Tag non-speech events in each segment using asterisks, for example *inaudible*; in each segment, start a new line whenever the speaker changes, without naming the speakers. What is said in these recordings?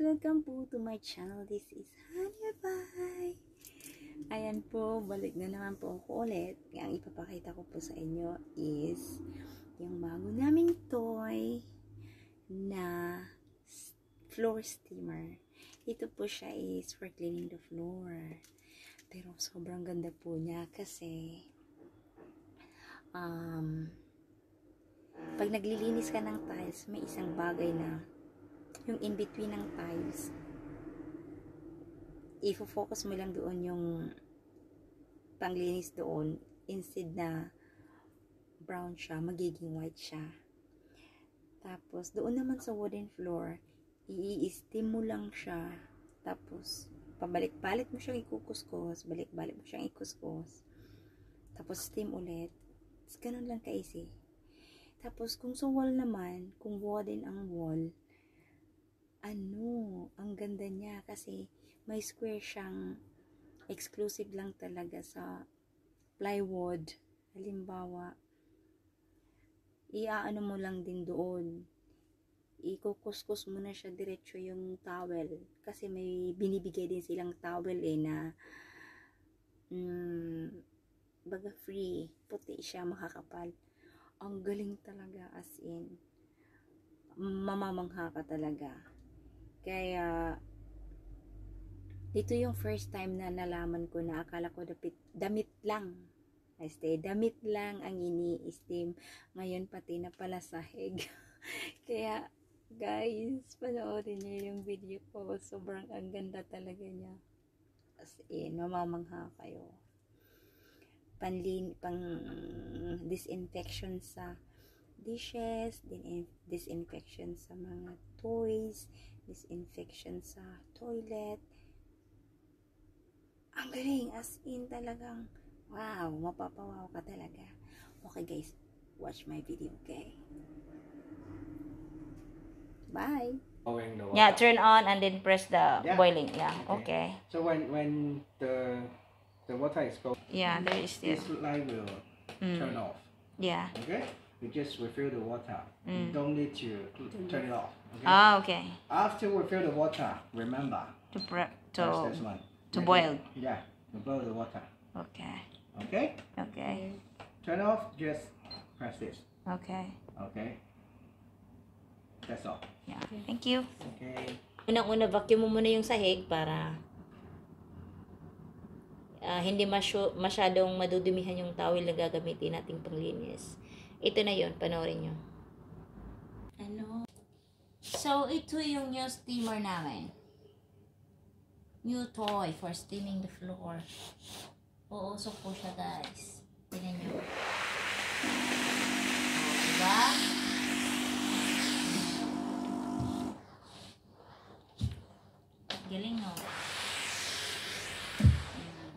Welcome po to my channel. This is Hanya Bye. Ayan po, balik na naman po ako ulit. Ang ipapakita ko po sa inyo is yung bago naming toy na floor steamer. Ito po siya is for cleaning the floor. Pero sobrang ganda po niya kasi um, pag naglilinis ka ng tiles, may isang bagay na yung in between ng tiles ifo-focus mo lang doon yung panglinis doon instead na brown siya, magiging white siya. Tapos, doon naman sa wooden floor, i-steam mo lang siya. Tapos, pabalik-balik mo siyang ikukuskus, balik-balik mo siyang ikuskus. Tapos, steam ulit. Tapos, ganun lang ka-easy. Tapos, kung sa wall naman, kung wooden ang wall, ano, ang ganda niya kasi may square siyang exclusive lang talaga sa plywood. Halimbawa, iaano mo lang din doon. Ikukuskus mo na siya diretso yung towel. Kasi may binibigay din silang towel eh na mm, baga free. Puti siya, makakapal. Ang galing talaga as in. Mamamangha ka talaga. Kaya, dito yung first time na nalaman ko na akala ko dapit, damit lang. Este, damit lang ang ini-steam. Ngayon pati na pala sahig. *laughs* Kaya, guys, panoorin niyo yung video ko. Sobrang ang ganda talaga niya. As in, mamamangha kayo. Panlin, pang disinfection sa dishes, din disinfection sa mga toys, disinfection sa toilet. Ang galing, as in talagang, wow, mapapawaw ka talaga. Okay guys, watch my video, okay? Bye!
Yeah, turn on and then press the
Yeah.
boiling. Yeah,
Okay.
okay.
So when when the the water is cold,
Yeah, there is
this
still.
light will turn
Mm.
off.
Yeah.
Okay. You just refill the water. You
Mm.
don't need to turn it off. Okay.
Ah, okay.
After we fill the water, remember
To pre-
press
to
this one.
to
Make
boil.
yeah, to boil the water.
Okay.
Okay.
Okay.
Turn off. Just press this.
Okay.
Okay. That's all.
Yeah. Thank you.
Okay.
Unang-una, vacuum mo muna yung sahig para ah, hindi masyo, masyadong madudumihan yung towel na gagamitin nating panglinis. Ito na yon panoorin nyo. Ano? So, ito yung new steamer namin. New toy for steaming the floor. Uusok po siya, guys. Tingnan nyo. Diba? Galing, no? Ayan.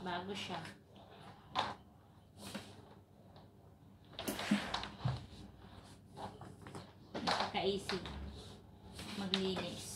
Bago siya. Napaka-easy. Maglinis.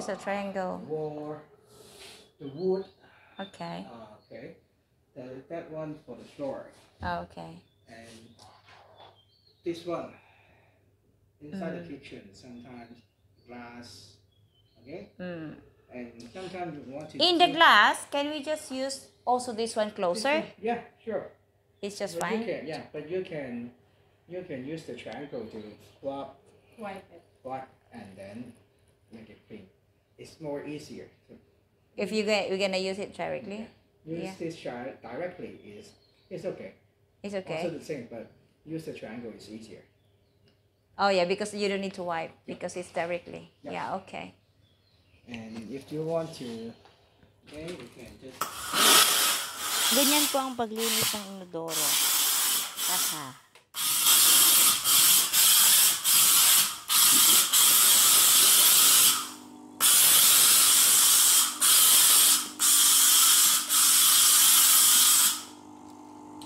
Sofa,
a triangle.
wall, the wood.
Okay.
Uh, okay. That, that one for the floor.
Oh, okay.
And this one inside
Mm.
the kitchen, sometimes glass. Okay?
Mm.
And sometimes you want to.
In the glass, can we just use also this one closer?
one- Yeah, sure.
It's just
But you can, yeah, but you can you can use the triangle to swap
Wipe it.
black and then make it pink. It's more easier.
If you get, we're gonna use it directly,
use
Yeah.
this chart directly is it's okay.
it's okay.
Also
okay.
the same, but use the triangle is easier.
Oh yeah, because you don't need to wipe because it's directly.
Yeah.
Yeah. Okay.
And if you want to, okay, you can just
Ganyan po ang paglinis ng inodoro. Aha.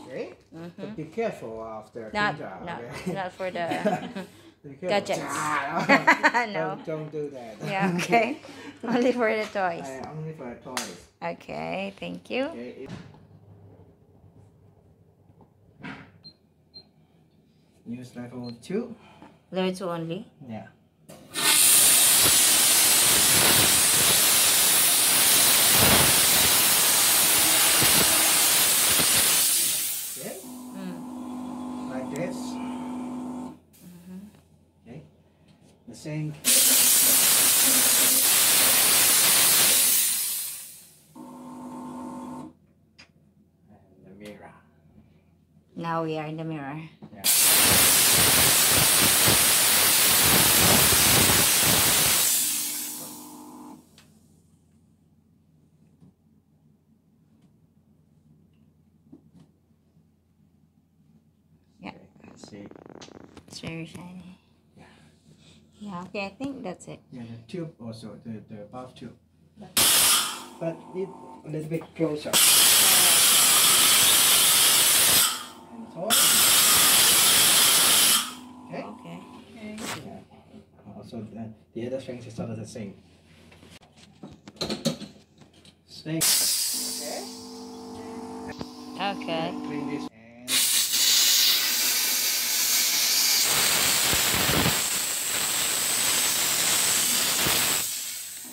okay.
Mhm.
But be careful of the
Not,
printer,
not,
okay?
not for the. *laughs* Gadgets. *laughs* *laughs* No.
Don't, don't do that.
Yeah. Okay. Only for the toys.
Uh, only for the toys.
Okay. Thank you.
Okay. Use level two.
Level two only.
Yeah. Okay,
Mm.
like this. Okay. The same. And the mirror.
Now we are in the mirror.
Yeah.
Yeah.
Okay, let's see.
It's very shiny.
Yeah.
Yeah. Okay. I think that's it.
Yeah, the tube also, the, the above tube. But it a little bit closer. And toy. Okay.
Okay.
Yeah. Also, the, the other things is sort of the same. Same. Okay.
Okay.
Clean this and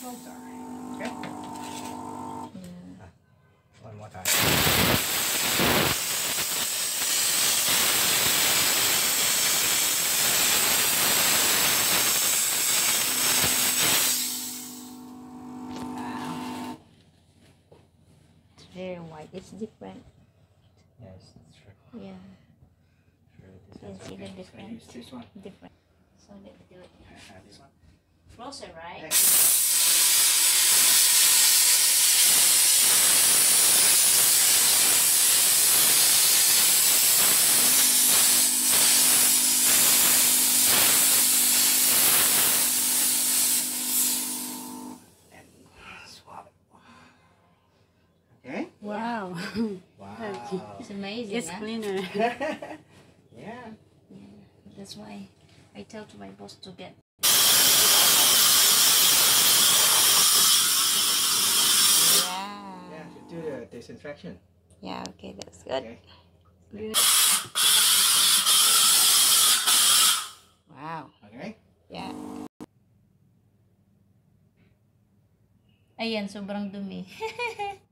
closer. Okay. One more time.
It's very white. It's different.
Yes, that's true.
Yeah.
True. This
Can
is
see the
okay. So
difference.
use this one.
Different. So let's do it
Uh, this one.
closer, right?
And swap. Okay.
Wow.
Wow.
It's amazing.
it's
huh?
cleaner. *laughs*
yeah. yeah.
That's why I tell to my boss to get. Yeah.
Yeah. To do the disinfection.
Yeah. Okay, that's good.
Okay. good.
Wow.
Okay.
Yeah. Ayan, sobrang dumi. *laughs*